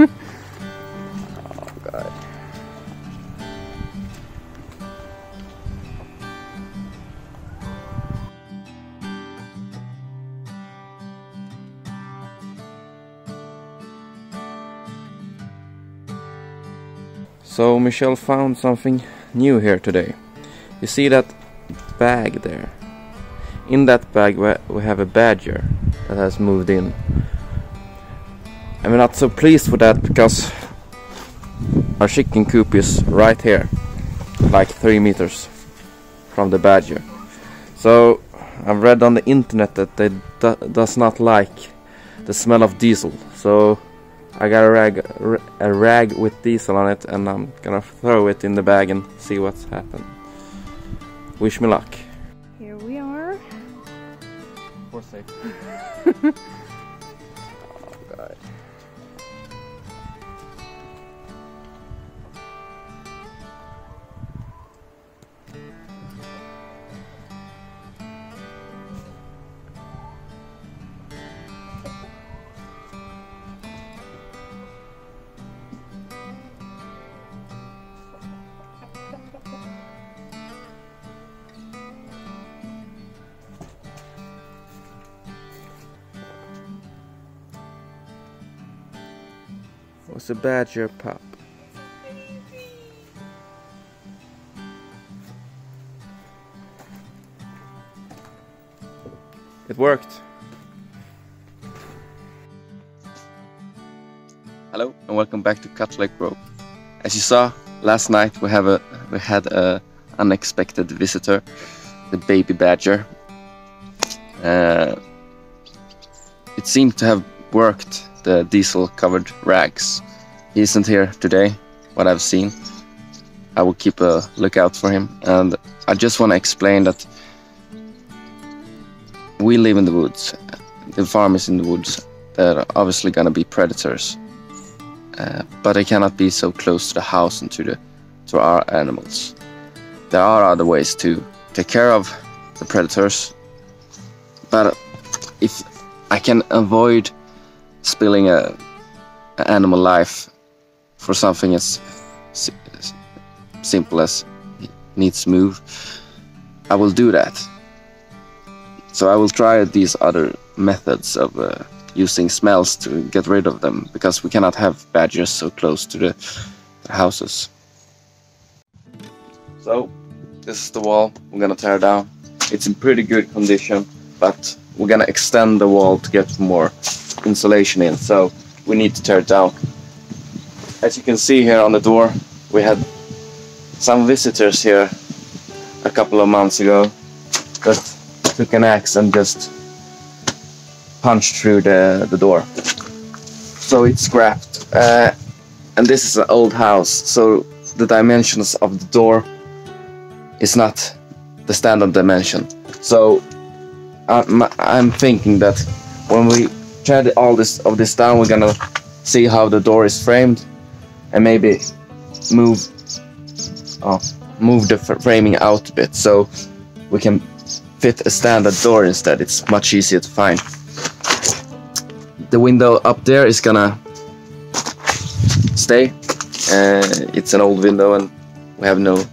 oh god. So Michelle found something new here today. You see that bag there? In that bag we have a badger that has moved in. I'm not so pleased with that because our chicken coop is right here, like 3 meters from the badger. So I've read on the internet that they do does not like the smell of diesel. So I got a rag, a rag with diesel on it, and I'm gonna throw it in the bag and see what's happened. Wish me luck. Here we are. For safety. was a badger pup. It worked. Hello and welcome back to Cut Lake Grove. As you saw last night, we have a we had a unexpected visitor, the baby badger. Uh, it seemed to have worked the diesel covered rags. He isn't here today, what I've seen. I will keep a lookout for him. And I just want to explain that we live in the woods. The farm is in the woods. There are obviously going to be predators. Uh, but they cannot be so close to the house and to the to our animals. There are other ways to take care of the predators. But if I can avoid spilling a, a animal life for something as si simple as needs move, I will do that. So I will try these other methods of uh, using smells to get rid of them because we cannot have badgers so close to the, the houses. So this is the wall we're gonna tear down. It's in pretty good condition, but we're gonna extend the wall to get more insulation in, so we need to tear it down. As you can see here on the door, we had some visitors here a couple of months ago that took an axe and just punched through the, the door. So it's scrapped. Uh, and this is an old house, so the dimensions of the door is not the standard dimension. So I'm, I'm thinking that when we tear all this of this down, we're gonna see how the door is framed and maybe move oh, move the framing out a bit so we can fit a standard door instead. It's much easier to find. The window up there is gonna stay. Uh, it's an old window and we have no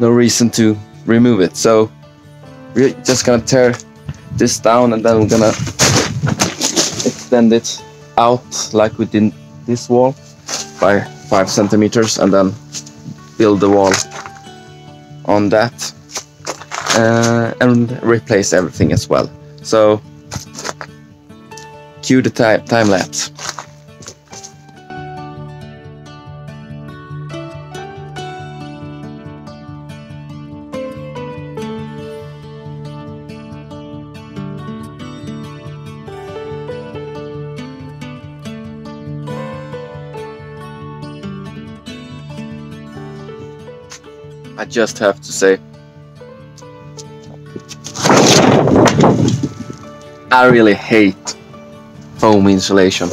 no reason to remove it. So we're just gonna tear this down and then we're gonna extend it out like we did this wall by five centimeters and then build the wall on that uh, and replace everything as well. So cue the time, I just have to say I really hate foam insulation.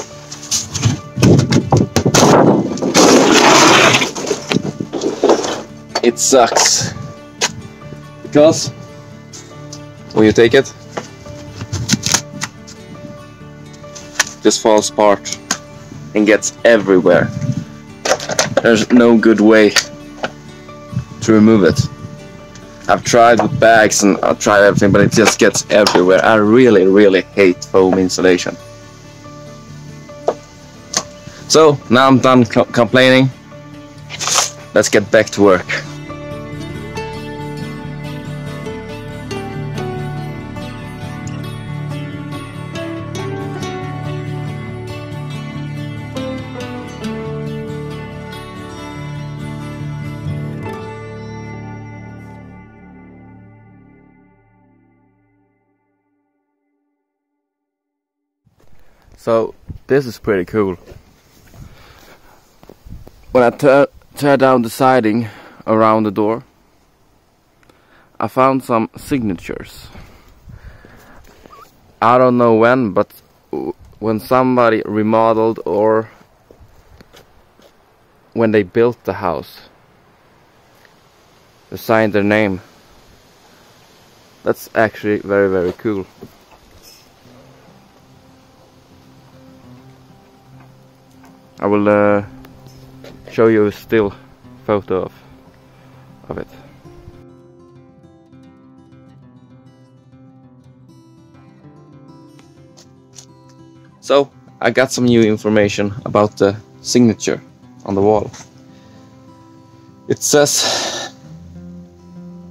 It sucks because when you take it just falls apart and gets everywhere. There's no good way to remove it. I've tried with bags and I've tried everything, but it just gets everywhere. I really, really hate foam insulation. So now I'm done co complaining. Let's get back to work. So this is pretty cool. When I tear, down the siding around the door, I found some signatures. I don't know when, but when somebody remodeled or when they built the house, they signed their name. That's actually very, very cool. I will uh, show you a still photo of, of it. So I got some new information about the signature on the wall. It says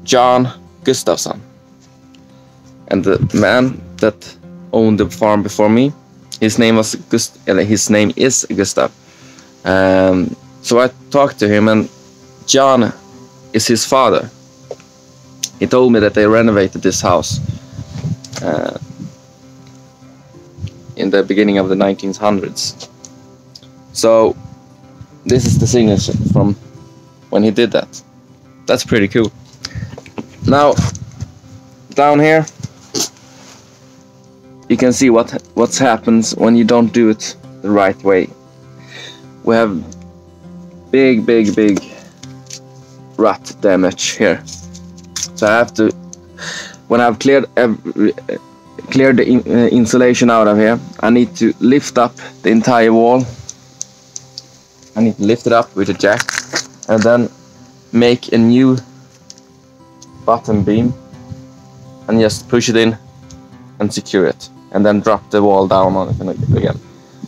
John Gustafsson. And the man that owned the farm before me, his name was Gust his name is Gustav. Um, so I talked to him, and John is his father. He told me that they renovated this house uh, in the beginning of the 1900s. So this is the signature from when he did that. That's pretty cool. Now down here you can see what what happens when you don't do it the right way we have big, big, big rot damage here. So I have to, when I've cleared every, cleared the in, uh, insulation out of here, I need to lift up the entire wall. I need to lift it up with a jack and then make a new bottom beam and just push it in and secure it and then drop the wall down on it again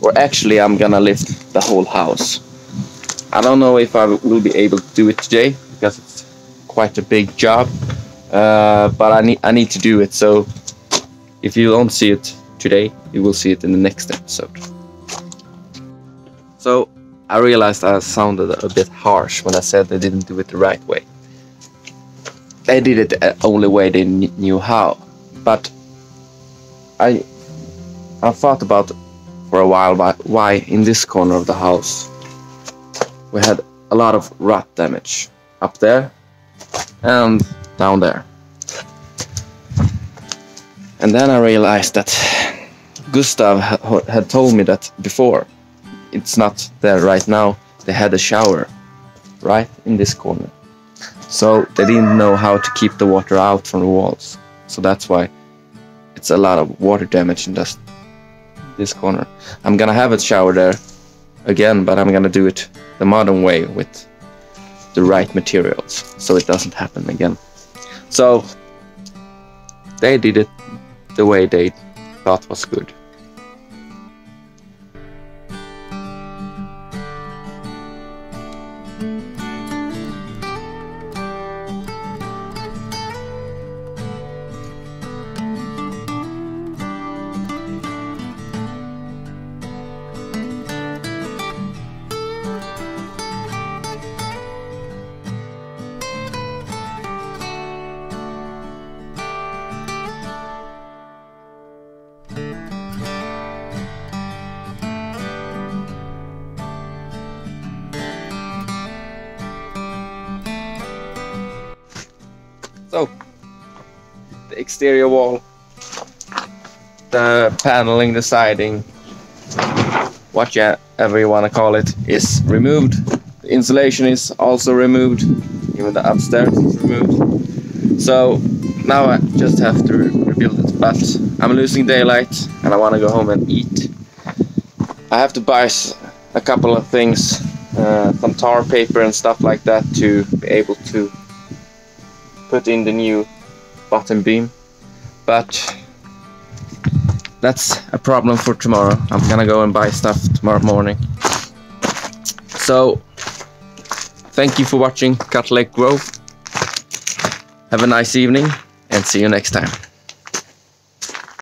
or actually I'm gonna lift the whole house. I don't know if I will be able to do it today because it's quite a big job, uh, but I need I need to do it. So if you don't see it today, you will see it in the next episode. So I realized I sounded a bit harsh when I said they didn't do it the right way. They did it the only way they knew how, but I I thought about for a while why in this corner of the house we had a lot of rot damage up there and down there. And then I realized that Gustav had told me that before. It's not there right now. They had a shower right in this corner. So they didn't know how to keep the water out from the walls. So that's why it's a lot of water damage in this this corner. I'm gonna have a shower there again, but I'm gonna do it the modern way with the right materials so it doesn't happen again. So they did it the way they thought was good. Exterior wall, the paneling, the siding, whatever you want to call it, is removed. The insulation is also removed, even the upstairs is removed. So now I just have to rebuild it, but I'm losing daylight and I want to go home and eat. I have to buy a couple of things, uh, some tar paper and stuff like that to be able to put in the new bottom beam. But that's a problem for tomorrow. I'm gonna go and buy stuff tomorrow morning. So, thank you for watching Cut Lake Grove. Have a nice evening and see you next time.